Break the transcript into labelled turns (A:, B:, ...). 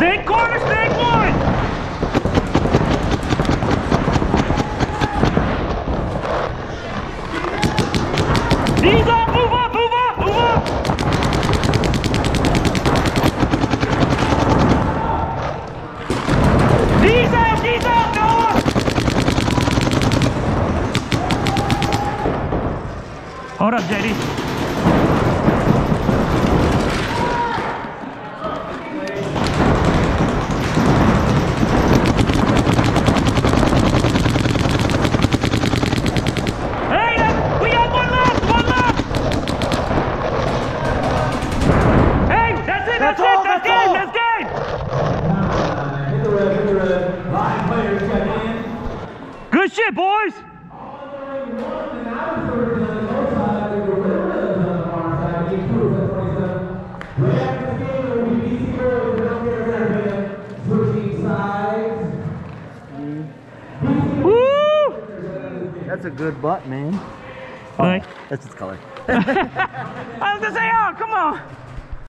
A: Snake corner, snake one! Knees
B: up, move up, move up, move up! Hold up, JD.
A: Good shit, boys.
C: That's a good butt, man.
A: Like, oh,
C: That's its color.
A: I was gonna say, oh, come on.